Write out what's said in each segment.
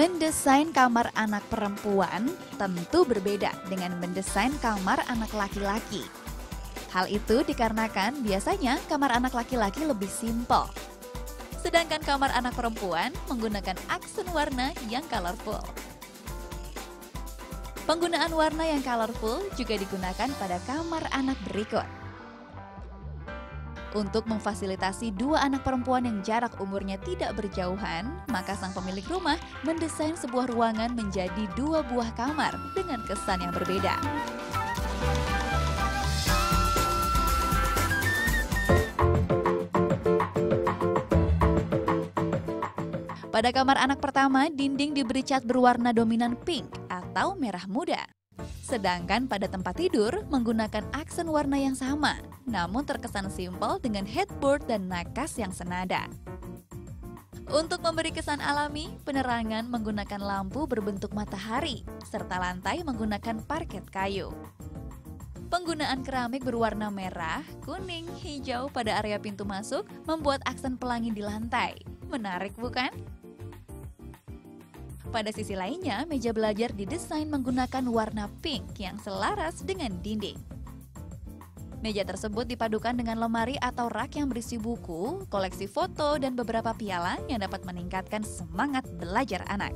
Mendesain kamar anak perempuan tentu berbeda dengan mendesain kamar anak laki-laki. Hal itu dikarenakan biasanya kamar anak laki-laki lebih simpel. Sedangkan kamar anak perempuan menggunakan aksen warna yang colorful. Penggunaan warna yang colorful juga digunakan pada kamar anak berikut. Untuk memfasilitasi dua anak perempuan yang jarak umurnya tidak berjauhan, maka sang pemilik rumah mendesain sebuah ruangan menjadi dua buah kamar dengan kesan yang berbeda. Pada kamar anak pertama, dinding diberi cat berwarna dominan pink atau merah muda. Sedangkan pada tempat tidur menggunakan aksen warna yang sama, namun terkesan simpel dengan headboard dan nakas yang senada. Untuk memberi kesan alami, penerangan menggunakan lampu berbentuk matahari, serta lantai menggunakan parket kayu. Penggunaan keramik berwarna merah, kuning, hijau pada area pintu masuk membuat aksen pelangi di lantai. Menarik bukan? Pada sisi lainnya, meja belajar didesain menggunakan warna pink yang selaras dengan dinding. Meja tersebut dipadukan dengan lemari atau rak yang berisi buku, koleksi foto, dan beberapa piala yang dapat meningkatkan semangat belajar anak.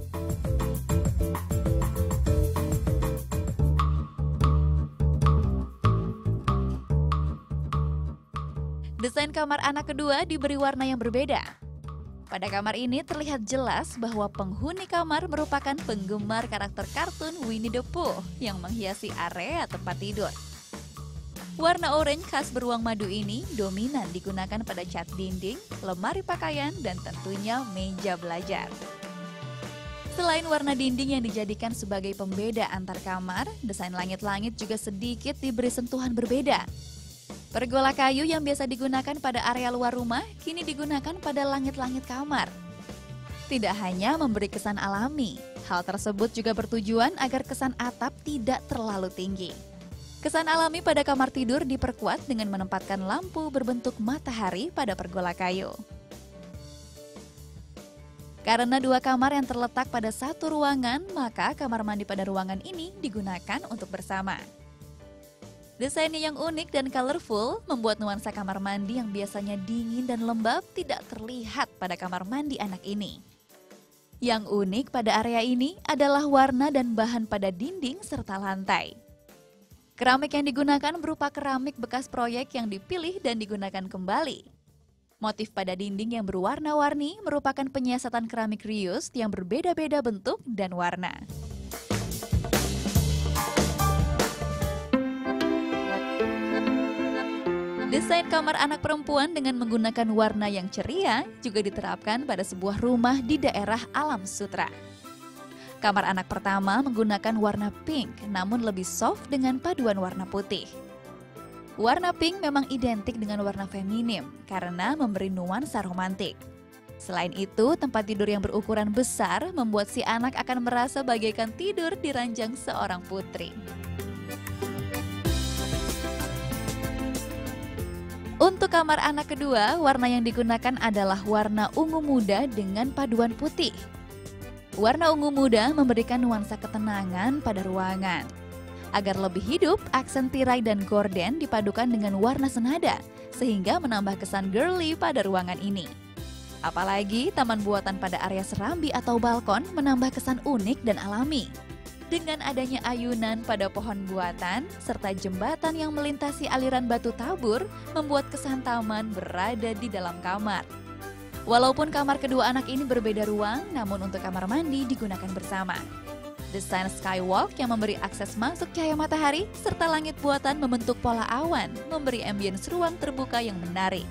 Desain kamar anak kedua diberi warna yang berbeda, pada kamar ini terlihat jelas bahwa penghuni kamar merupakan penggemar karakter kartun Winnie the Pooh yang menghiasi area tempat tidur. Warna orange khas beruang madu ini dominan digunakan pada cat dinding, lemari pakaian, dan tentunya meja belajar. Selain warna dinding yang dijadikan sebagai pembeda antar kamar, desain langit-langit juga sedikit diberi sentuhan berbeda, Pergola kayu yang biasa digunakan pada area luar rumah kini digunakan pada langit-langit kamar. Tidak hanya memberi kesan alami, hal tersebut juga bertujuan agar kesan atap tidak terlalu tinggi. Kesan alami pada kamar tidur diperkuat dengan menempatkan lampu berbentuk matahari pada pergola kayu. Karena dua kamar yang terletak pada satu ruangan, maka kamar mandi pada ruangan ini digunakan untuk bersama. Desainnya yang unik dan colorful membuat nuansa kamar mandi yang biasanya dingin dan lembab tidak terlihat pada kamar mandi anak ini. Yang unik pada area ini adalah warna dan bahan pada dinding serta lantai. Keramik yang digunakan berupa keramik bekas proyek yang dipilih dan digunakan kembali. Motif pada dinding yang berwarna-warni merupakan penyiasatan keramik reused yang berbeda-beda bentuk dan warna. Desain kamar anak perempuan dengan menggunakan warna yang ceria juga diterapkan pada sebuah rumah di daerah Alam Sutra. Kamar anak pertama menggunakan warna pink namun lebih soft dengan paduan warna putih. Warna pink memang identik dengan warna feminim karena memberi nuansa romantik. Selain itu, tempat tidur yang berukuran besar membuat si anak akan merasa bagaikan tidur di ranjang seorang putri. Kamar anak kedua, warna yang digunakan adalah warna ungu muda dengan paduan putih. Warna ungu muda memberikan nuansa ketenangan pada ruangan. Agar lebih hidup, aksen tirai dan gorden dipadukan dengan warna senada, sehingga menambah kesan girly pada ruangan ini. Apalagi taman buatan pada area serambi atau balkon menambah kesan unik dan alami dengan adanya ayunan pada pohon buatan serta jembatan yang melintasi aliran batu tabur membuat kesan taman berada di dalam kamar. Walaupun kamar kedua anak ini berbeda ruang, namun untuk kamar mandi digunakan bersama. Desain skywalk yang memberi akses masuk cahaya matahari serta langit buatan membentuk pola awan memberi ambience ruang terbuka yang menarik.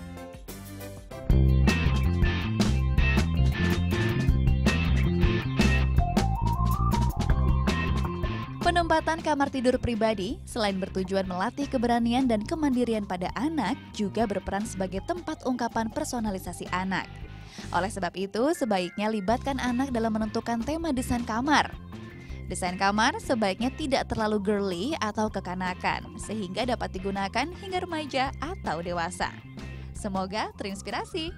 Penempatan kamar tidur pribadi selain bertujuan melatih keberanian dan kemandirian pada anak, juga berperan sebagai tempat ungkapan personalisasi anak. Oleh sebab itu, sebaiknya libatkan anak dalam menentukan tema desain kamar. Desain kamar sebaiknya tidak terlalu girly atau kekanakan, sehingga dapat digunakan hingga remaja atau dewasa. Semoga terinspirasi.